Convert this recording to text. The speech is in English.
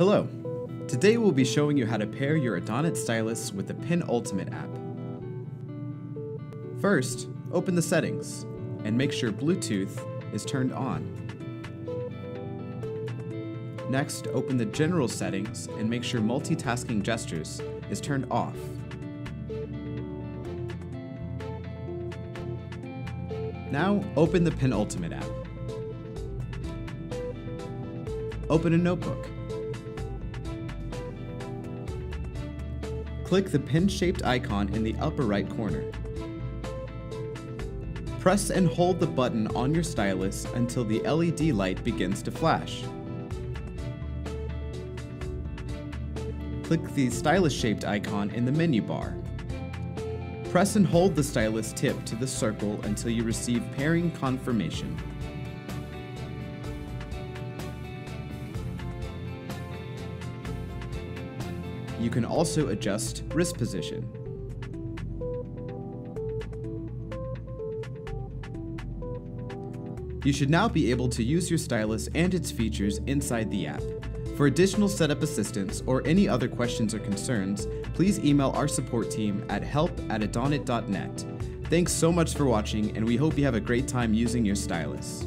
Hello. Today we'll be showing you how to pair your Adonit stylus with the Penultimate app. First, open the settings and make sure Bluetooth is turned on. Next, open the general settings and make sure multitasking gestures is turned off. Now, open the Penultimate app. Open a notebook. Click the pin-shaped icon in the upper right corner. Press and hold the button on your stylus until the LED light begins to flash. Click the stylus-shaped icon in the menu bar. Press and hold the stylus tip to the circle until you receive pairing confirmation. You can also adjust wrist position. You should now be able to use your stylus and its features inside the app. For additional setup assistance or any other questions or concerns, please email our support team at help at adonit.net. Thanks so much for watching, and we hope you have a great time using your stylus.